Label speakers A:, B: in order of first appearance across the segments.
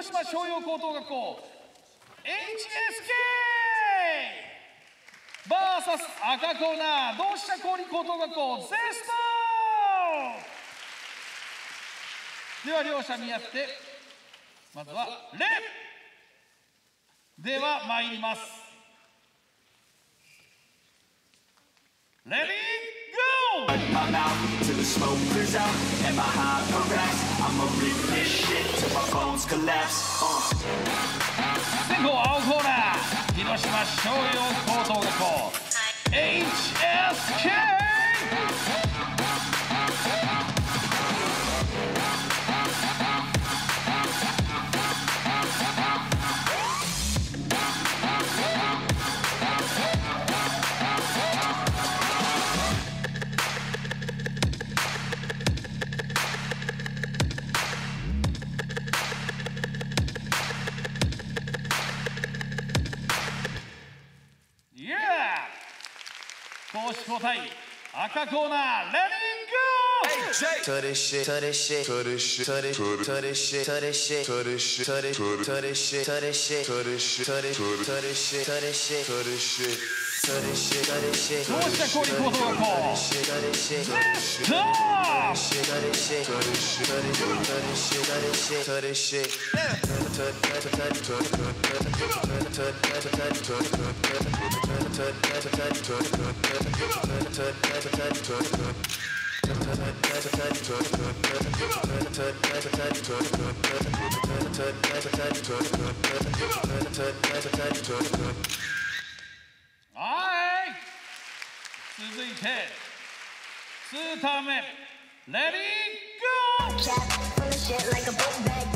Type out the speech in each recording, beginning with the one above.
A: 広島商業高等学校 HSK VS 赤コーナー同志社公立高等学校ゼストでは両者見合ってまずはレでは参ります。レディーゴー!
B: I'ma rip this shit till my bones collapse. Uh.
A: 先攻青コーナー広島商用高等学校投手交代赤コーナーレディ
C: ング。トレシトレシトレシトレシトレシトレシトレシトレシト
A: レシトレシトレシト
C: レシト
A: レシト
C: レシトレシトレシトレシトレシ Melissa Cody
A: Kohler call. 続いて2ターン目レディーゴー。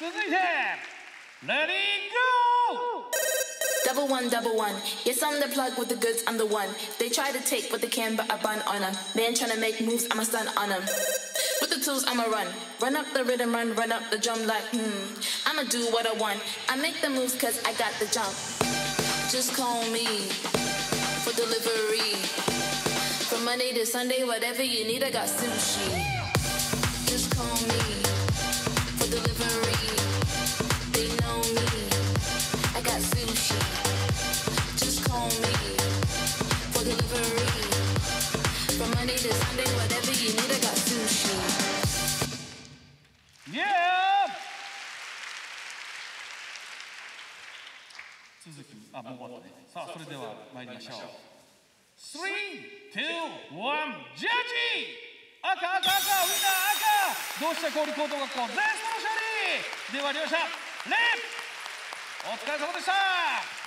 A: 続いて、レディーゴー
D: Double one, double one. Yes, I'm the plug with the goods, I'm the one. They try to take what they can, but I bun on them. Man trying to make moves, I'm a stun on them. With the tools, I'ma run. Run up the rhythm, run, run up the drum like, hmm. I'ma do what I want. I make the moves cause I got the jump. Just call me for delivery. From Monday to Sunday, whatever you need, I got sushi. Monday to Sunday, whatever you need, I got sushi.
A: イエー続きあもう終わったねさあそれでは参りましょう3、2、1ジャッジ赤赤赤ウィナー赤同志社公立高等学校全スの勝利では両者レッお疲れ様でした